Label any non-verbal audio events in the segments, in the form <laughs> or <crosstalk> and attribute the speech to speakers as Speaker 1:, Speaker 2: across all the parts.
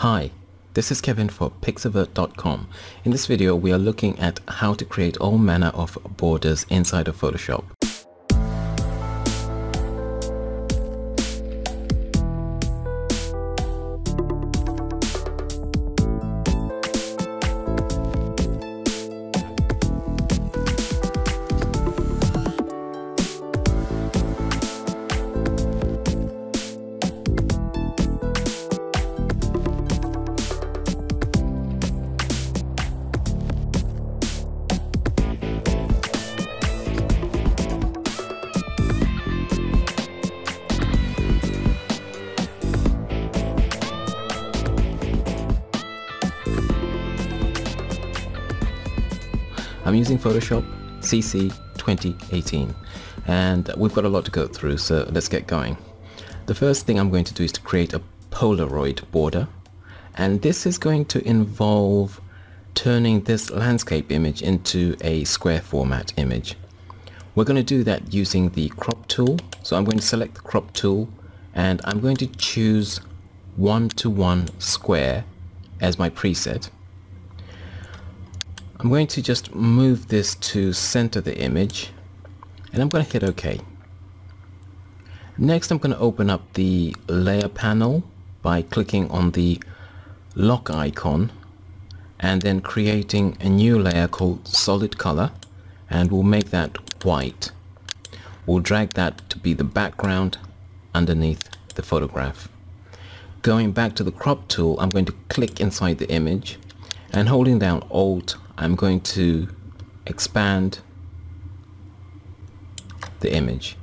Speaker 1: Hi, this is Kevin for Pixovert.com. In this video we are looking at how to create all manner of borders inside of Photoshop. Using Photoshop CC 2018 and we've got a lot to go through so let's get going. The first thing I'm going to do is to create a Polaroid border and this is going to involve turning this landscape image into a square format image. We're going to do that using the crop tool so I'm going to select the crop tool and I'm going to choose one to one square as my preset I'm going to just move this to center the image and I'm going to hit OK. Next I'm going to open up the layer panel by clicking on the lock icon and then creating a new layer called solid color and we'll make that white. We'll drag that to be the background underneath the photograph. Going back to the crop tool I'm going to click inside the image and holding down alt I'm going to expand the image.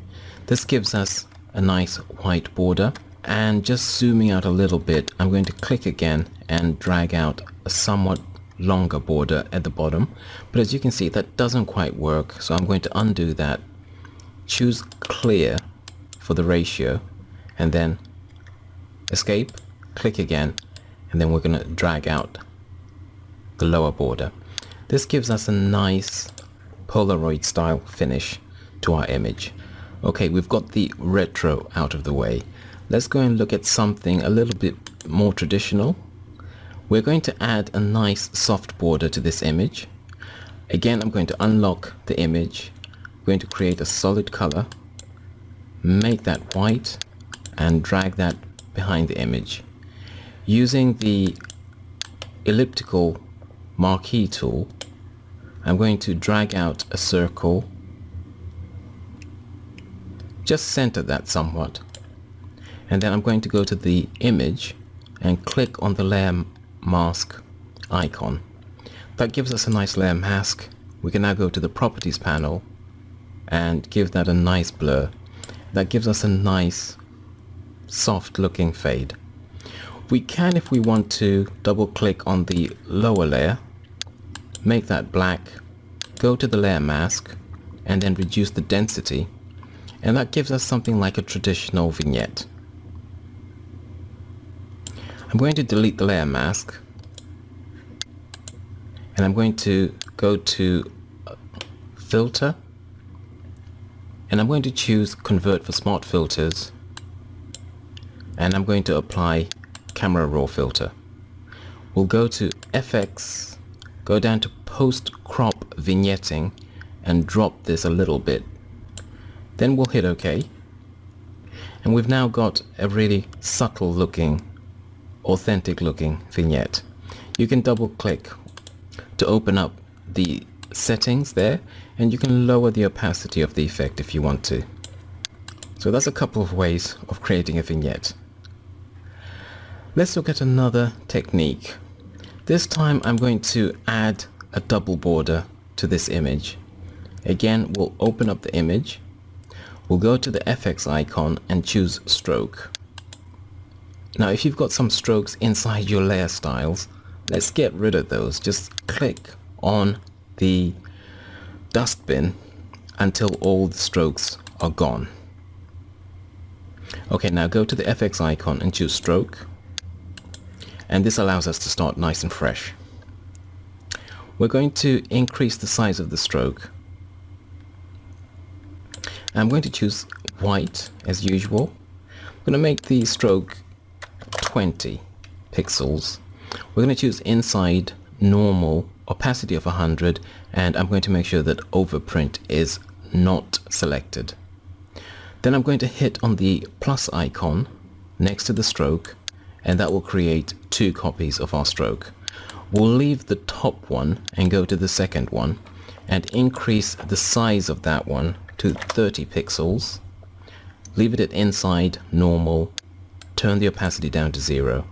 Speaker 1: This gives us a nice white border. And just zooming out a little bit I'm going to click again and drag out a somewhat longer border at the bottom. But as you can see that doesn't quite work. So I'm going to undo that choose clear for the ratio and then escape click again and then we're going to drag out the lower border this gives us a nice Polaroid style finish to our image. Okay, we've got the retro out of the way. Let's go and look at something a little bit more traditional. We're going to add a nice soft border to this image. Again, I'm going to unlock the image. I'm going to create a solid color, make that white, and drag that behind the image. Using the elliptical marquee tool, I'm going to drag out a circle. Just center that somewhat. And then I'm going to go to the image and click on the layer mask icon. That gives us a nice layer mask. We can now go to the properties panel and give that a nice blur. That gives us a nice soft looking fade. We can if we want to double click on the lower layer make that black, go to the layer mask, and then reduce the density, and that gives us something like a traditional vignette. I'm going to delete the layer mask, and I'm going to go to uh, filter, and I'm going to choose convert for smart filters, and I'm going to apply camera raw filter. We'll go to FX go down to post crop vignetting and drop this a little bit. Then we'll hit OK. And we've now got a really subtle looking, authentic looking vignette. You can double click to open up the settings there and you can lower the opacity of the effect if you want to. So that's a couple of ways of creating a vignette. Let's look at another technique this time I'm going to add a double border to this image. Again, we'll open up the image. We'll go to the FX icon and choose stroke. Now if you've got some strokes inside your layer styles, let's get rid of those. Just click on the dustbin until all the strokes are gone. Okay, now go to the FX icon and choose stroke and this allows us to start nice and fresh. We're going to increase the size of the stroke. I'm going to choose white as usual. I'm going to make the stroke 20 pixels. We're going to choose inside normal opacity of 100 and I'm going to make sure that overprint is not selected. Then I'm going to hit on the plus icon next to the stroke and that will create two copies of our stroke. We'll leave the top one and go to the second one and increase the size of that one to 30 pixels. Leave it at inside normal, turn the opacity down to zero.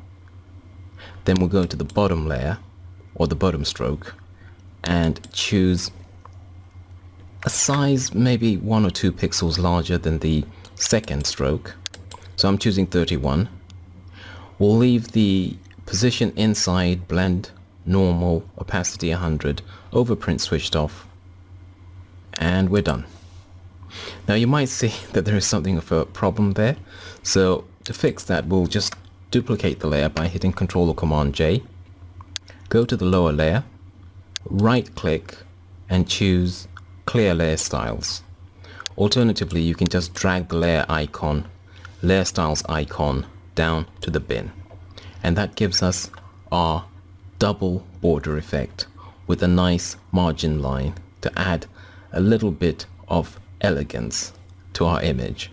Speaker 1: Then we'll go to the bottom layer or the bottom stroke and choose a size maybe one or two pixels larger than the second stroke. So I'm choosing 31. We'll leave the position inside blend normal opacity 100 overprint switched off and we're done. Now you might see <laughs> that there is something of a problem there. So to fix that we'll just duplicate the layer by hitting Ctrl or Command J. Go to the lower layer, right click and choose Clear Layer Styles. Alternatively, you can just drag the layer icon, layer styles icon down to the bin. And that gives us our double border effect with a nice margin line to add a little bit of elegance to our image.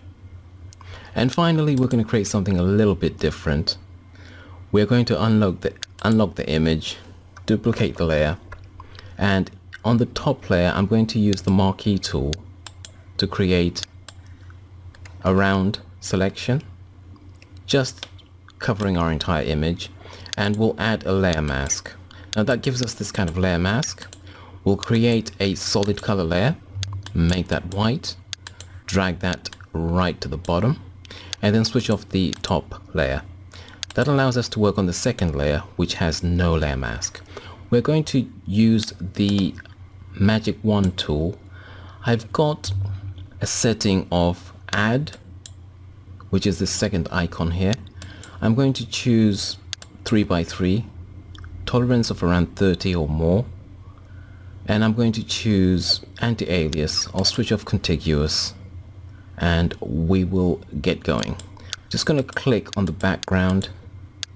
Speaker 1: And finally, we're going to create something a little bit different. We're going to unlock the, unlock the image, duplicate the layer, and on the top layer, I'm going to use the marquee tool to create a round selection, just covering our entire image, and we'll add a layer mask. Now that gives us this kind of layer mask. We'll create a solid color layer, make that white, drag that right to the bottom, and then switch off the top layer. That allows us to work on the second layer, which has no layer mask. We're going to use the Magic Wand tool. I've got a setting of add, which is the second icon here. I'm going to choose 3 by 3 tolerance of around 30 or more. And I'm going to choose anti-alias. I'll switch off contiguous and we will get going. Just going to click on the background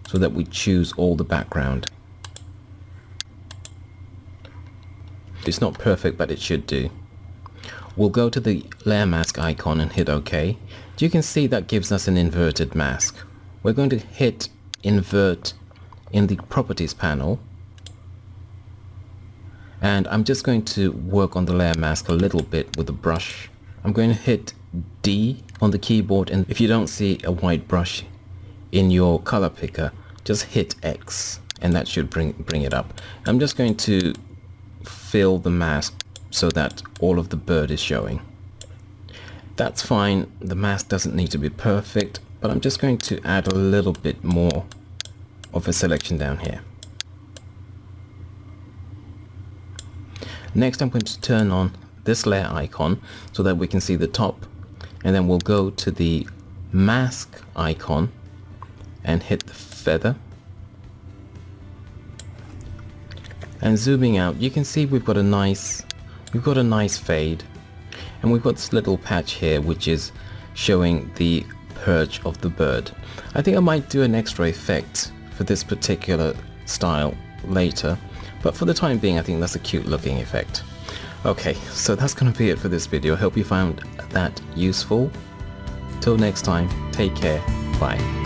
Speaker 1: so that we choose all the background. It's not perfect, but it should do. We'll go to the layer mask icon and hit OK. You can see that gives us an inverted mask. We're going to hit invert in the properties panel and I'm just going to work on the layer mask a little bit with a brush. I'm going to hit D on the keyboard and if you don't see a white brush in your color picker just hit X and that should bring bring it up. I'm just going to fill the mask so that all of the bird is showing. That's fine, the mask doesn't need to be perfect, but I'm just going to add a little bit more of a selection down here. Next I'm going to turn on this layer icon so that we can see the top and then we'll go to the mask icon and hit the feather and zooming out you can see we've got a nice we've got a nice fade and we've got this little patch here which is showing the perch of the bird. I think I might do an extra effect for this particular style later but for the time being I think that's a cute looking effect. Okay so that's gonna be it for this video. I hope you found that useful. Till next time take care. Bye